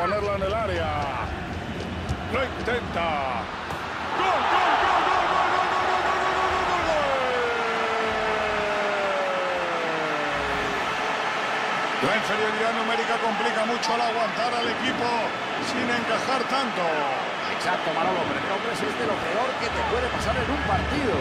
ponerla en el área. Lo intenta. ¡Gol, gol, gol, gol, gol, gol, gol, gol, gol, gol, gol! La inferioridad numérica complica mucho al aguantar al equipo sin encajar tanto. Exacto, Manolo, pero este hombre es de lo peor que te puede pasar en un partido.